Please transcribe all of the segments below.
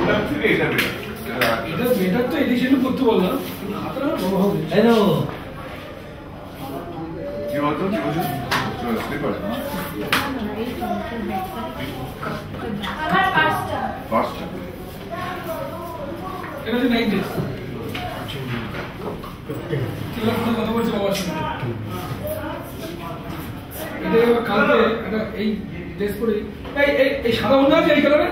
ওটার থেকে এটা বেটার এটা বেটার তো এডিশনও করতে বললাম হাতটা বড় হবে এই তো কি বলতো কি বলছো স্লিপার ফার্স্ট এটা হচ্ছে নাইট ড্রেস কথা বলছে বাবার সঙ্গে এটা এবার কালকে একটা এই ড্রেস পরে এই এই এই সাদা মনে আছে এই কালারে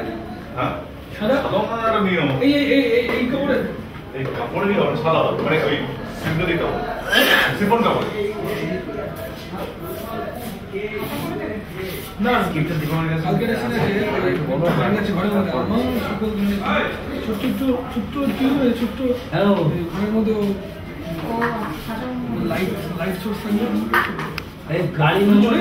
হ্যাঁ। সাদা? সাদা আর নিয়ম এই এই এই এই এই কাপড়ে? এই কাপড় দিয়ে হবে সাদা মানে ওই সিম্পলি কাপড়। সিম্পল কাপড়। না কালকে একটা সিনে আছে। ঘরের মধ্যে আমার সকল দিনে ছোট্ট ছোট্ট ছোট্ট কি ছোট্ট। হ্যালো। ঘরের মধ্যে লাইট লাইট সোর্স এই গাড়ি মনে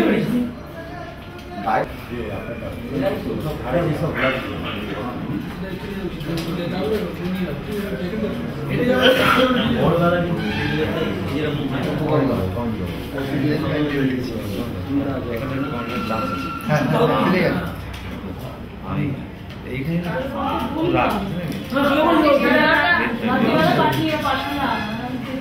এইখানে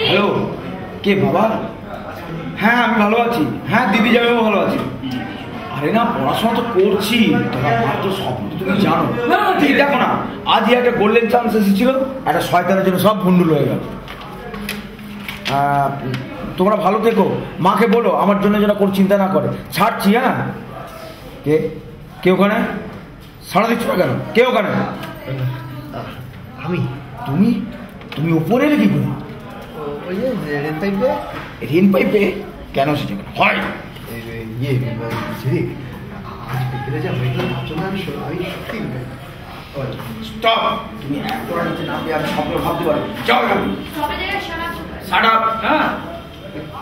হ্যালো কে বাবা? হ্যাঁ আমি ভালো আছি। হ্যাঁ দিদি যাবেও ভালো আছি আরে না পড়াশোনা তো করছি। তবে আমার তো স্বপ্ন তুমি জানো। না না ঠিক দেখো না। আজই একটা গোল্ডেন চান্স এসেছিল একটা শয়তানের জন্য সব ভুন্ডুল হয়ে গেল। তোমরা ভালো থেকো। মাকে বলো আমার জন্য যেন কোনো চিন্তা না করে। ছাড়ছি হ্যাঁ? কে? কে ওখানে? সাড়া দিচ্ছ না কেন? কে ওখানে? আমি। তুমি? তুমি উপরে এলে কি করে রেড পাইপে? ঋণ পাইপে? কেন সেটা? হয়। ইয়ে ঝিরি আজ বিকেলে যা হয়ে গেল আমি সত্যি- আমি সত্যি স্টপ তুমি একবার নিচে নামবে আমি স্বপ্ন ভাবতে পারি যাও এখান থেকে। Shut up! হ্যাঁ।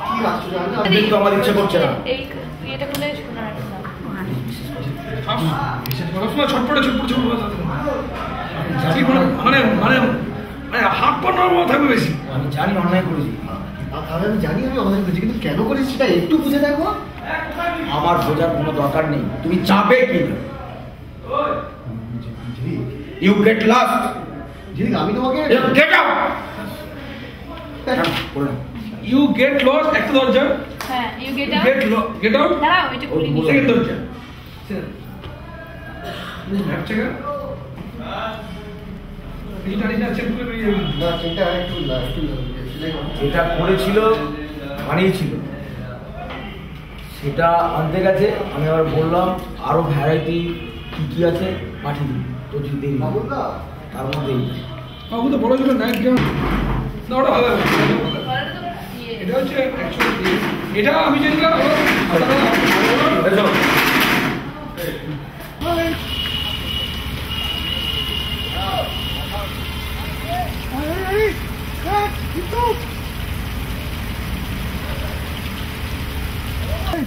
কি আশ্চর্য আমি আমি তো আমার ইচ্ছে করছে না। এই এটা খুলে শোনার পড়াশোনা ছটপটে ছটপটে ছটপটে থাকতে ঠিক মানে মানে মানে মানে হাত পা নরম থাকবে বেশি। আমি জানি অন্যায় করেছি। আ- আমি আমি জানি আমি আমাদের কাছে কিন্তু কেন করেছি সেটা একটু বুঝে দেখো। আমার বোঝার কোনো দরকার নেই। তুমি চাপে কি? ইউ গেট লাস্ট আমি তোমাকে get out you get lost একটা দরজা। হ্যাঁ you get get out get out দাঁড়াও এটা খুলে নি সেকেন্ড দরজা ভাবছে কেন এটা চেক করে বেরিয়ে যাবে না চিন্তা একটু না একটু সেটাই করো। যেটা করেছিল বানিয়েছিল সেটা আনতে গেছে আমি আবার বললাম আরও ভ্যারাইটি কি কি আছে পাঠিয়ে দিন তো যদি দেরি হয়। বাবুল দা তার মধ্যেই বাবু তো বড় ছিল নাইট গেম না ওটা ভালো। ইয়ে এটা হচ্ছে এটা আমি যেটা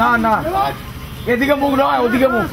না না এদিকে মুখ নয় ওদিকে মুখ।